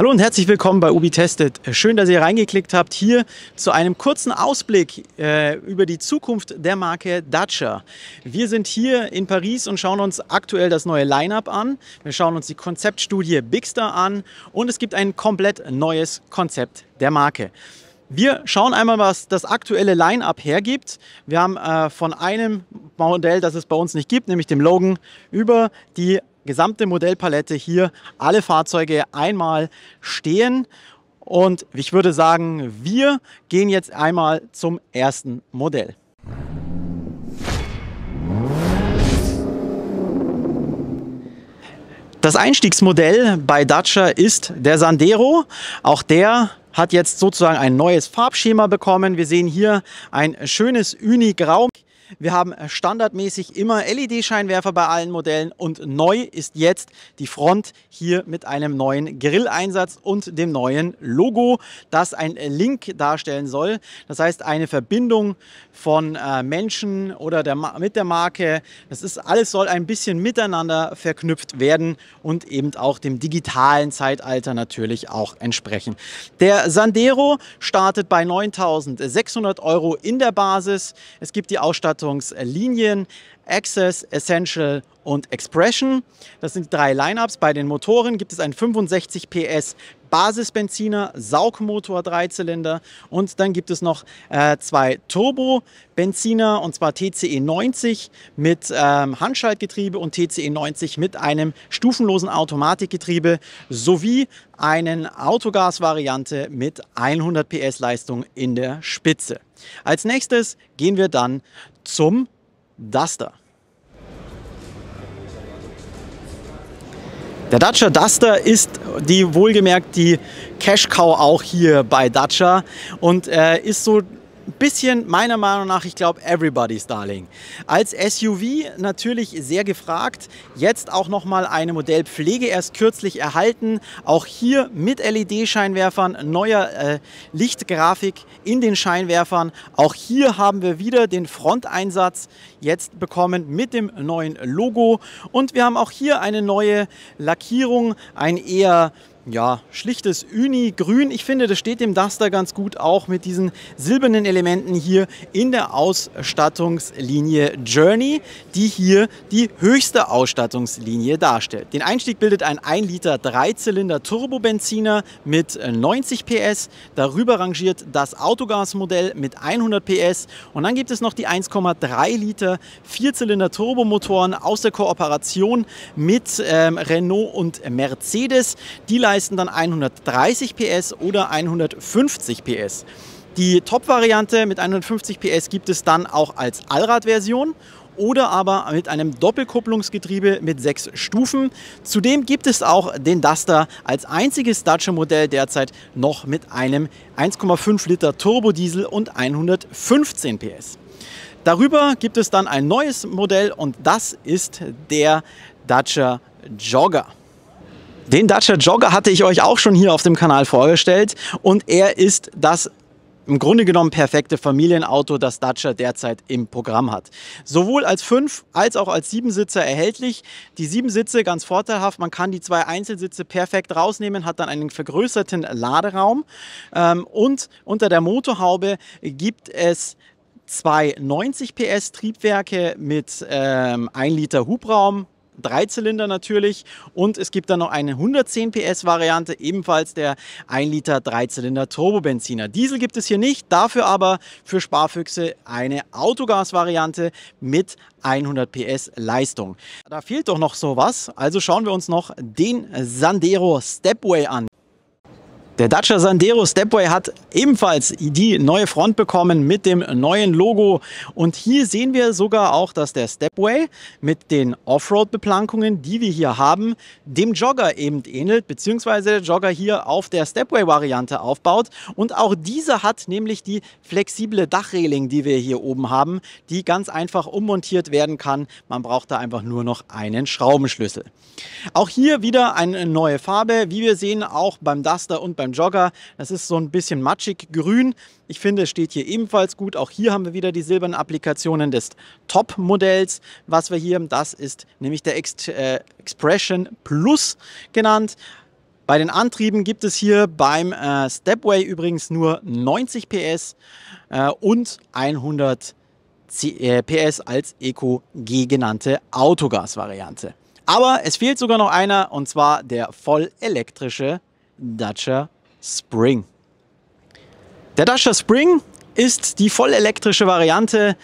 Hallo und herzlich willkommen bei Ubi Tested. Schön, dass ihr reingeklickt habt hier zu einem kurzen Ausblick äh, über die Zukunft der Marke Dacia. Wir sind hier in Paris und schauen uns aktuell das neue Line-up an. Wir schauen uns die Konzeptstudie Bigster an und es gibt ein komplett neues Konzept der Marke. Wir schauen einmal, was das aktuelle Line-up hergibt. Wir haben äh, von einem Modell, das es bei uns nicht gibt, nämlich dem Logan, über die gesamte Modellpalette hier alle Fahrzeuge einmal stehen. Und ich würde sagen, wir gehen jetzt einmal zum ersten Modell. Das Einstiegsmodell bei Dacia ist der Sandero. Auch der hat jetzt sozusagen ein neues Farbschema bekommen. Wir sehen hier ein schönes Uni-Grau. Wir haben standardmäßig immer LED-Scheinwerfer bei allen Modellen und neu ist jetzt die Front hier mit einem neuen Grilleinsatz und dem neuen Logo, das ein Link darstellen soll. Das heißt eine Verbindung von äh, Menschen oder der, mit der Marke. Das ist alles soll ein bisschen miteinander verknüpft werden und eben auch dem digitalen Zeitalter natürlich auch entsprechen. Der Sandero startet bei 9.600 Euro in der Basis. Es gibt die Ausstattung Ausstattungslinien Access, Essential und Expression. Das sind drei Lineups. Bei den Motoren gibt es einen 65 PS Basisbenziner, Saugmotor Dreizylinder und dann gibt es noch äh, zwei Turbo-Benziner und zwar TCE 90 mit ähm, Handschaltgetriebe und TCE 90 mit einem stufenlosen Automatikgetriebe sowie einen Autogas-Variante mit 100 PS Leistung in der Spitze. Als nächstes gehen wir dann zum Duster. Der Dacia Duster ist die wohlgemerkt die Cash Cow auch hier bei Dacia und äh, ist so bisschen meiner Meinung nach, ich glaube, everybody's Darling. Als SUV natürlich sehr gefragt. Jetzt auch nochmal eine Modellpflege erst kürzlich erhalten. Auch hier mit LED-Scheinwerfern, neuer äh, Lichtgrafik in den Scheinwerfern. Auch hier haben wir wieder den Fronteinsatz jetzt bekommen mit dem neuen Logo. Und wir haben auch hier eine neue Lackierung, ein eher ja, schlichtes Uni-Grün. Ich finde, das steht dem Duster ganz gut, auch mit diesen silbernen Elementen hier in der Ausstattungslinie Journey, die hier die höchste Ausstattungslinie darstellt. Den Einstieg bildet ein 1 Liter Dreizylinder Turbobenziner mit 90 PS. Darüber rangiert das Autogas-Modell mit 100 PS. Und dann gibt es noch die 1,3 Liter Vierzylinder Turbomotoren aus der Kooperation mit ähm, Renault und Mercedes. Die leisten dann 130 PS oder 150 PS. Die Top-Variante mit 150 PS gibt es dann auch als Allradversion oder aber mit einem Doppelkupplungsgetriebe mit sechs Stufen. Zudem gibt es auch den Duster als einziges Dacia-Modell derzeit noch mit einem 1,5 Liter Turbodiesel und 115 PS. Darüber gibt es dann ein neues Modell und das ist der Dacia Jogger. Den Dacia Jogger hatte ich euch auch schon hier auf dem Kanal vorgestellt und er ist das im Grunde genommen perfekte Familienauto, das Dacia derzeit im Programm hat. Sowohl als 5 als auch als 7 Sitzer erhältlich. Die 7 Sitze ganz vorteilhaft, man kann die zwei Einzelsitze perfekt rausnehmen, hat dann einen vergrößerten Laderaum ähm, und unter der Motorhaube gibt es zwei 90 PS Triebwerke mit ähm, 1 Liter Hubraum, Dreizylinder natürlich und es gibt dann noch eine 110 PS Variante, ebenfalls der 1 Liter Dreizylinder Turbobenziner. Diesel gibt es hier nicht, dafür aber für Sparfüchse eine Autogas-Variante mit 100 PS Leistung. Da fehlt doch noch sowas, also schauen wir uns noch den Sandero Stepway an. Der Dacia Sandero Stepway hat ebenfalls die neue Front bekommen mit dem neuen Logo. Und hier sehen wir sogar auch, dass der Stepway mit den Offroad-Beplankungen, die wir hier haben, dem Jogger eben ähnelt, beziehungsweise der Jogger hier auf der Stepway-Variante aufbaut. Und auch dieser hat nämlich die flexible Dachreling, die wir hier oben haben, die ganz einfach ummontiert werden kann. Man braucht da einfach nur noch einen Schraubenschlüssel. Auch hier wieder eine neue Farbe, wie wir sehen, auch beim Duster und beim beim Jogger. Das ist so ein bisschen matschig grün. Ich finde, es steht hier ebenfalls gut. Auch hier haben wir wieder die silbernen Applikationen des Top-Modells. Was wir hier haben, das ist nämlich der Ext äh, Expression Plus genannt. Bei den Antrieben gibt es hier beim äh, Stepway übrigens nur 90 PS äh, und 100 äh, PS als Eco-G genannte Autogas-Variante. Aber es fehlt sogar noch einer und zwar der voll elektrische Dacia Spring. Der Dacia Spring ist die voll elektrische Variante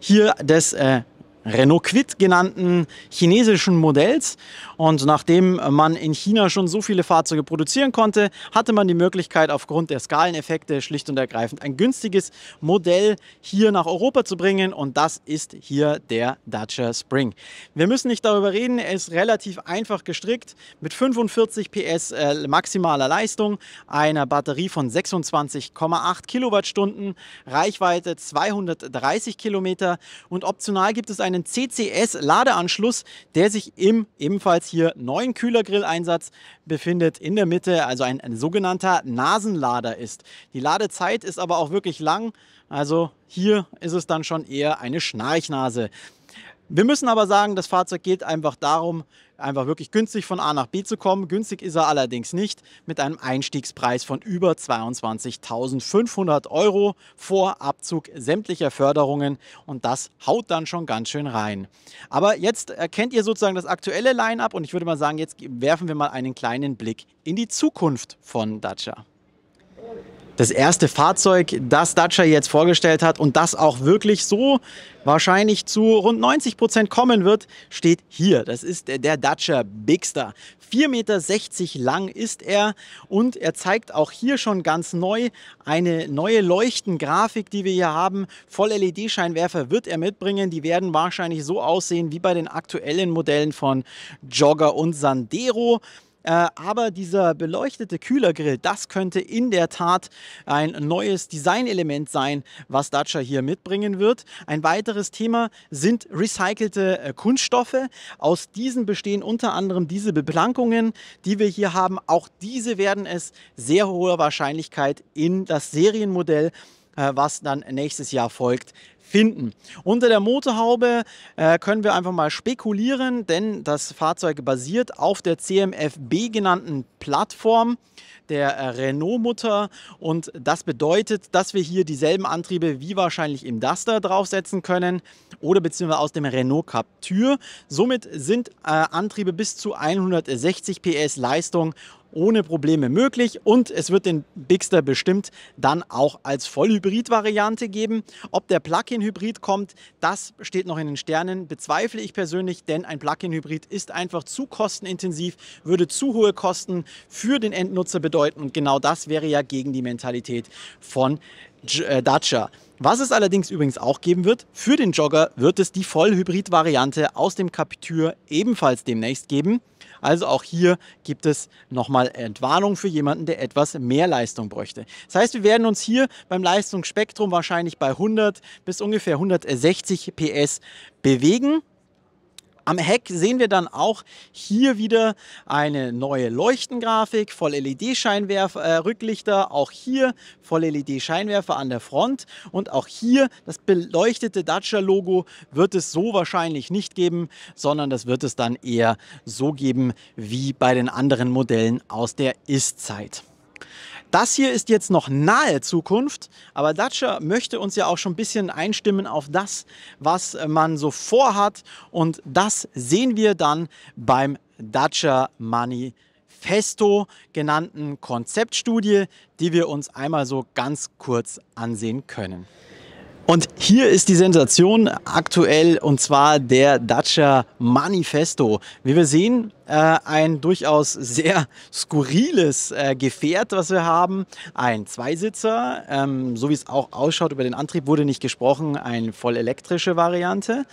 hier des äh, Renault Quid genannten chinesischen Modells. Und nachdem man in China schon so viele Fahrzeuge produzieren konnte, hatte man die Möglichkeit, aufgrund der Skaleneffekte schlicht und ergreifend ein günstiges Modell hier nach Europa zu bringen. Und das ist hier der Dacia Spring. Wir müssen nicht darüber reden, er ist relativ einfach gestrickt mit 45 PS äh, maximaler Leistung, einer Batterie von 26,8 Kilowattstunden, Reichweite 230 Kilometer und optional gibt es einen CCS-Ladeanschluss, der sich im ebenfalls hier neuen Kühlergrilleinsatz befindet in der Mitte, also ein, ein sogenannter Nasenlader ist. Die Ladezeit ist aber auch wirklich lang, also hier ist es dann schon eher eine Schnarchnase. Wir müssen aber sagen, das Fahrzeug geht einfach darum, einfach wirklich günstig von A nach B zu kommen. Günstig ist er allerdings nicht mit einem Einstiegspreis von über 22.500 Euro vor Abzug sämtlicher Förderungen und das haut dann schon ganz schön rein. Aber jetzt erkennt ihr sozusagen das aktuelle Line-up und ich würde mal sagen, jetzt werfen wir mal einen kleinen Blick in die Zukunft von Dacia das erste Fahrzeug, das Dacia jetzt vorgestellt hat und das auch wirklich so wahrscheinlich zu rund 90 Prozent kommen wird, steht hier. Das ist der Dacia Bigster. 4,60 Meter lang ist er und er zeigt auch hier schon ganz neu eine neue Leuchtengrafik, die wir hier haben. Voll-LED-Scheinwerfer wird er mitbringen. Die werden wahrscheinlich so aussehen wie bei den aktuellen Modellen von Jogger und Sandero. Äh, aber dieser beleuchtete Kühlergrill, das könnte in der Tat ein neues Designelement sein, was Dacia hier mitbringen wird. Ein weiteres Thema sind recycelte äh, Kunststoffe. Aus diesen bestehen unter anderem diese Beplankungen, die wir hier haben. Auch diese werden es sehr hoher Wahrscheinlichkeit in das Serienmodell äh, was dann nächstes Jahr folgt, finden. Unter der Motorhaube äh, können wir einfach mal spekulieren, denn das Fahrzeug basiert auf der CMFB genannten Plattform der äh, Renault-Mutter und das bedeutet, dass wir hier dieselben Antriebe wie wahrscheinlich im Duster draufsetzen können oder beziehungsweise aus dem Renault Captur. Somit sind äh, Antriebe bis zu 160 PS Leistung ohne Probleme möglich und es wird den Bigster bestimmt dann auch als Vollhybrid-Variante geben. Ob der Plug-in-Hybrid kommt, das steht noch in den Sternen, bezweifle ich persönlich, denn ein Plug-in-Hybrid ist einfach zu kostenintensiv, würde zu hohe Kosten für den Endnutzer bedeuten und genau das wäre ja gegen die Mentalität von äh, Dacia. Was es allerdings übrigens auch geben wird, für den Jogger wird es die Vollhybrid-Variante aus dem Captur ebenfalls demnächst geben. Also auch hier gibt es nochmal Entwarnung für jemanden, der etwas mehr Leistung bräuchte. Das heißt, wir werden uns hier beim Leistungsspektrum wahrscheinlich bei 100 bis ungefähr 160 PS bewegen. Am Heck sehen wir dann auch hier wieder eine neue Leuchtengrafik, Voll-LED-Scheinwerfer, äh, Rücklichter, auch hier Voll-LED-Scheinwerfer an der Front und auch hier das beleuchtete Dacia-Logo wird es so wahrscheinlich nicht geben, sondern das wird es dann eher so geben wie bei den anderen Modellen aus der Ist-Zeit. Das hier ist jetzt noch nahe Zukunft, aber Dacia möchte uns ja auch schon ein bisschen einstimmen auf das, was man so vorhat. Und das sehen wir dann beim Dacia Manifesto genannten Konzeptstudie, die wir uns einmal so ganz kurz ansehen können. Und hier ist die Sensation aktuell und zwar der Dacia Manifesto. Wie wir sehen, äh, ein durchaus sehr skurriles äh, Gefährt, was wir haben. Ein Zweisitzer, ähm, so wie es auch ausschaut, über den Antrieb wurde nicht gesprochen, eine voll elektrische Variante.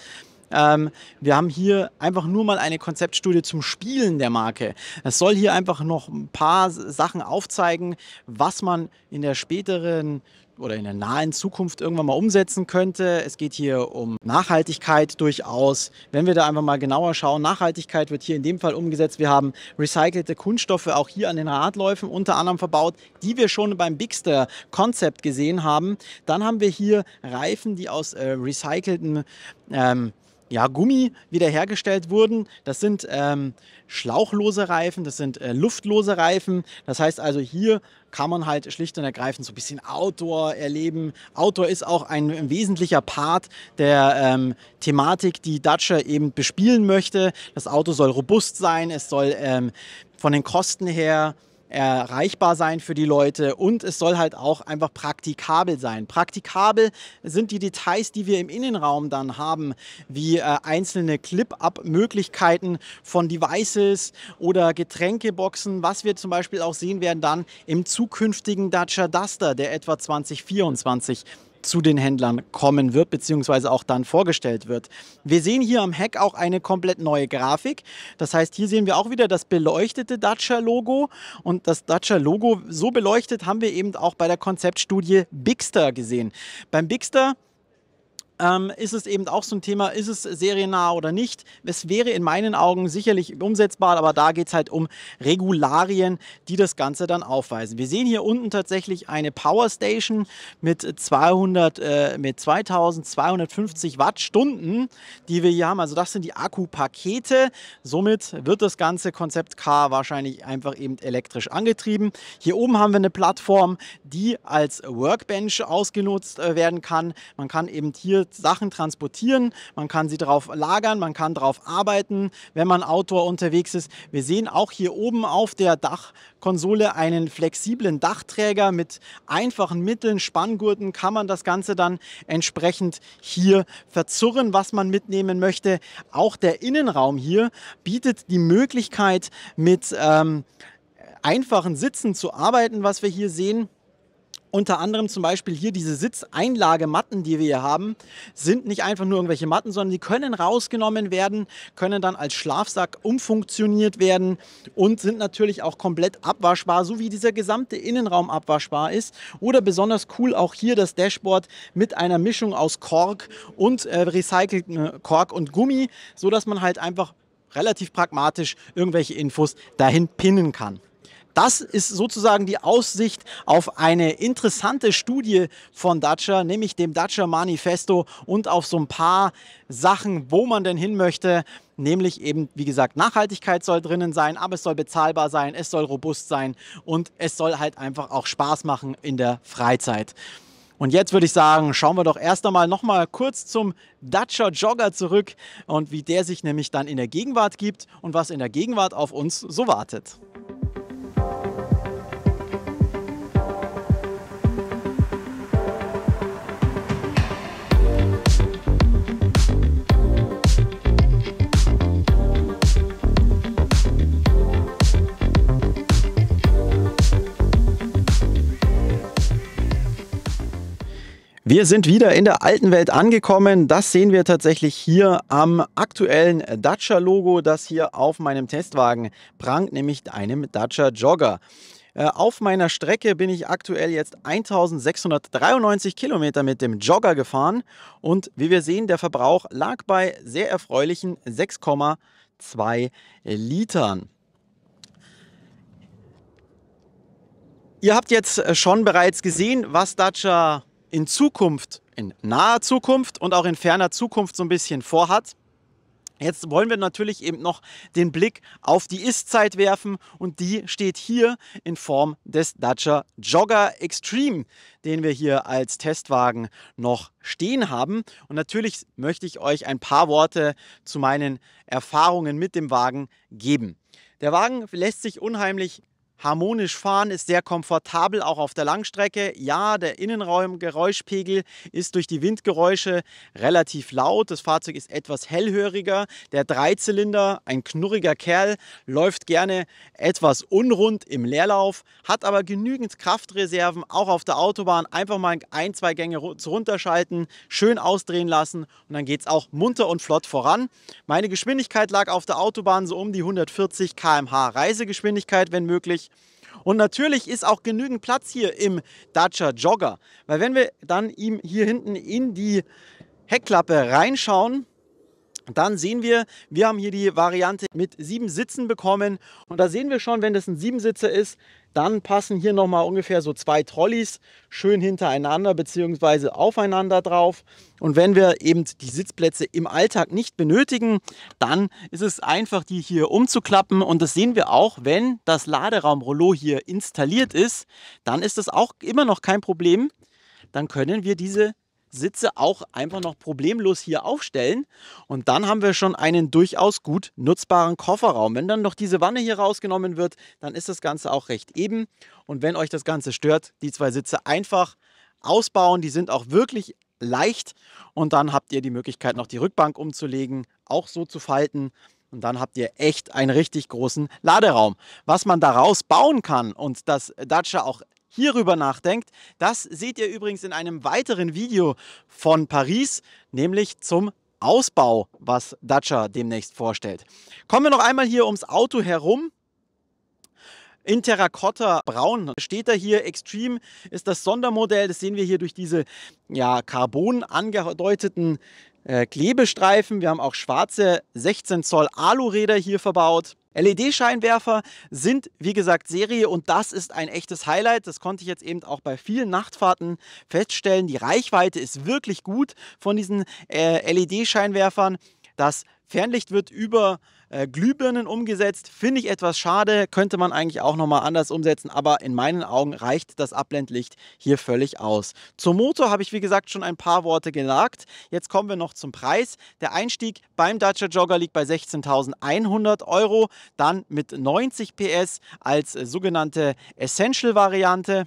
Ähm, wir haben hier einfach nur mal eine Konzeptstudie zum Spielen der Marke. Es soll hier einfach noch ein paar Sachen aufzeigen, was man in der späteren oder in der nahen Zukunft irgendwann mal umsetzen könnte. Es geht hier um Nachhaltigkeit durchaus. Wenn wir da einfach mal genauer schauen, Nachhaltigkeit wird hier in dem Fall umgesetzt. Wir haben recycelte Kunststoffe auch hier an den Radläufen unter anderem verbaut, die wir schon beim Bigster Konzept gesehen haben. Dann haben wir hier Reifen, die aus äh, recycelten ähm, ja, Gummi wiederhergestellt wurden. Das sind ähm, schlauchlose Reifen, das sind äh, luftlose Reifen. Das heißt also, hier kann man halt schlicht und ergreifend so ein bisschen Outdoor erleben. Outdoor ist auch ein, wesentlicher Part der ähm, Thematik, die Dacia eben bespielen möchte. Das Auto soll robust sein, es soll ähm, von den Kosten her erreichbar sein für die Leute und es soll halt auch einfach praktikabel sein. Praktikabel sind die Details, die wir im Innenraum dann haben, wie äh, einzelne Clip-Up-Möglichkeiten von Devices oder Getränkeboxen, was wir zum Beispiel auch sehen werden dann im zukünftigen Dacia Duster, der etwa 2024 zu den Händlern kommen wird, beziehungsweise auch dann vorgestellt wird. Wir sehen hier am Heck auch eine komplett neue Grafik. Das heißt, hier sehen wir auch wieder das beleuchtete Dacia-Logo. Und das Dacia-Logo so beleuchtet haben wir eben auch bei der Konzeptstudie Bigster gesehen. Beim Bigster ähm, ist es eben auch so ein Thema, ist es seriennah oder nicht. Es wäre in meinen Augen sicherlich umsetzbar, aber da geht es halt um Regularien, die das Ganze dann aufweisen. Wir sehen hier unten tatsächlich eine Power Station mit, 200, äh, mit 2250 Wattstunden, die wir hier haben. Also das sind die Akkupakete. Somit wird das ganze Konzept Car wahrscheinlich einfach eben elektrisch angetrieben. Hier oben haben wir eine Plattform, die als Workbench ausgenutzt äh, werden kann. Man kann eben hier Sachen transportieren, man kann sie drauf lagern, man kann drauf arbeiten, wenn man Outdoor unterwegs ist. Wir sehen auch hier oben auf der Dachkonsole einen flexiblen Dachträger mit einfachen Mitteln, Spanngurten kann man das Ganze dann entsprechend hier verzurren, was man mitnehmen möchte. Auch der Innenraum hier bietet die Möglichkeit mit ähm, einfachen Sitzen zu arbeiten, was wir hier sehen. Unter anderem zum Beispiel hier diese Sitzeinlagematten, die wir hier haben, sind nicht einfach nur irgendwelche Matten, sondern die können rausgenommen werden, können dann als Schlafsack umfunktioniert werden und sind natürlich auch komplett abwaschbar, so wie dieser gesamte Innenraum abwaschbar ist. Oder besonders cool auch hier das Dashboard mit einer Mischung aus Kork und äh, recycelten Kork und Gummi, so dass man halt einfach relativ pragmatisch irgendwelche Infos dahin pinnen kann. Das ist sozusagen die Aussicht auf eine interessante Studie von Dacia, nämlich dem Dacia Manifesto und auf so ein paar Sachen, wo man denn hin möchte. Nämlich eben, wie gesagt, Nachhaltigkeit soll drinnen sein, aber es soll bezahlbar sein, es soll robust sein und es soll halt einfach auch Spaß machen in der Freizeit. Und jetzt würde ich sagen, schauen wir doch erst einmal noch mal kurz zum Dacia Jogger zurück und wie der sich nämlich dann in der Gegenwart gibt und was in der Gegenwart auf uns so wartet. Wir sind wieder in der alten Welt angekommen. Das sehen wir tatsächlich hier am aktuellen Dacia-Logo, das hier auf meinem Testwagen prangt, nämlich einem Dacia Jogger. Äh, auf meiner Strecke bin ich aktuell jetzt 1693 Kilometer mit dem Jogger gefahren und wie wir sehen, der Verbrauch lag bei sehr erfreulichen 6,2 Litern. Ihr habt jetzt schon bereits gesehen, was Dacia in Zukunft, in naher Zukunft und auch in ferner Zukunft so ein bisschen vorhat. Jetzt wollen wir natürlich eben noch den Blick auf die Ist-Zeit werfen und die steht hier in Form des Dacia Jogger Extreme, den wir hier als Testwagen noch stehen haben. Und natürlich möchte ich euch ein paar Worte zu meinen Erfahrungen mit dem Wagen geben. Der Wagen lässt sich unheimlich harmonisch fahren, ist sehr komfortabel, auch auf der Langstrecke. Ja, der Innenraumgeräuschpegel ist durch die Windgeräusche relativ laut. Das Fahrzeug ist etwas hellhöriger. Der Dreizylinder, ein knurriger Kerl, läuft gerne etwas unrund im Leerlauf, hat aber genügend Kraftreserven, auch auf der Autobahn. Einfach mal ein, zwei Gänge runterschalten, schön ausdrehen lassen und dann geht es auch munter und flott voran. Meine Geschwindigkeit lag auf der Autobahn so um die 140 km/h Reisegeschwindigkeit, wenn möglich. Und natürlich ist auch genügend Platz hier im Dacia Jogger. Weil wenn wir dann ihm hier hinten in die Heckklappe reinschauen, dann sehen wir, wir haben hier die Variante mit sieben Sitzen bekommen. Und da sehen wir schon, wenn das ein Siebensitzer ist, Dann passen hier nochmal ungefähr so zwei Trolleys schön hintereinander bzw. aufeinander drauf. Und wenn wir eben die Sitzplätze im Alltag nicht benötigen, dann ist es einfach, die hier umzuklappen. Und das sehen wir auch, wenn das Laderaumrollo hier installiert ist, dann ist das auch immer noch kein Problem. Dann können wir diese Sitze auch einfach noch problemlos hier aufstellen. Und dann haben wir schon einen durchaus gut nutzbaren Kofferraum. Wenn dann noch diese Wanne hier rausgenommen wird, dann ist das Ganze auch recht eben. Und wenn euch das Ganze stört, die zwei Sitze einfach ausbauen. Die sind auch wirklich leicht. Und dann habt ihr die Möglichkeit, noch die Rückbank umzulegen, auch so zu falten. Und dann habt ihr echt einen richtig großen Laderaum. Was man daraus bauen kann und das Dacia auch hierüber nachdenkt, das seht ihr übrigens in einem weiteren Video von Paris, nämlich zum Ausbau, was Dacia demnächst vorstellt. Kommen wir noch einmal hier ums Auto herum. In Terracotta Braun steht da hier. Extreme ist das Sondermodell. Das sehen wir hier durch diese ja, Carbon angedeuteten äh, Klebestreifen. Wir haben auch schwarze 16 Zoll Aluräder hier verbaut. LED-Scheinwerfer sind, wie gesagt, Serie und das ist ein echtes Highlight. Das konnte ich jetzt eben auch bei vielen Nachtfahrten feststellen. Die Reichweite ist wirklich gut von diesen äh, LED-Scheinwerfern. Das Fernlicht wird über äh, Glühbirnen umgesetzt. Finde ich etwas schade, könnte man eigentlich auch nochmal anders umsetzen, aber in meinen Augen reicht das Abblendlicht hier völlig aus. Zum Motor habe ich wie gesagt schon ein paar Worte gesagt. Jetzt kommen wir noch zum Preis. Der Einstieg beim Dacia Jogger liegt bei 16.100 Euro, dann mit 90 PS als sogenannte Essential-Variante.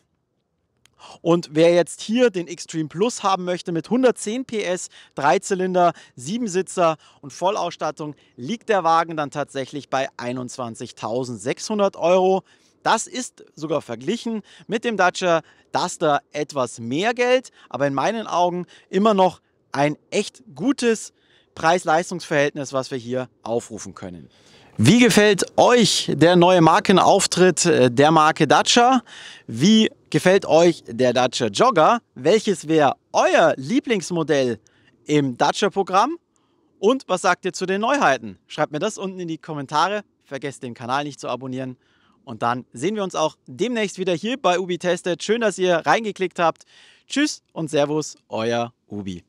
Und wer jetzt hier den Extreme Plus haben möchte mit 110 PS, Dreizylinder, Siebensitzer und Vollausstattung, liegt der Wagen dann tatsächlich bei 21.600 Euro. Das ist sogar verglichen mit dem Dacia Duster etwas mehr Geld, aber in meinen Augen immer noch ein echt gutes Preis-Leistungs-Verhältnis, was wir hier aufrufen können. Wie gefällt euch der neue Markenauftritt äh, der Marke Dacia? Wie gefällt euch der Dacia Jogger? Welches wäre euer Lieblingsmodell im Dacia-Programm? Und was sagt ihr zu den Neuheiten? Schreibt mir das unten in die Kommentare. Vergesst den Kanal nicht zu abonnieren. Und dann sehen wir uns auch demnächst wieder hier bei Ubi Tested. Schön, dass ihr reingeklickt habt. Tschüss und Servus, euer Ubi.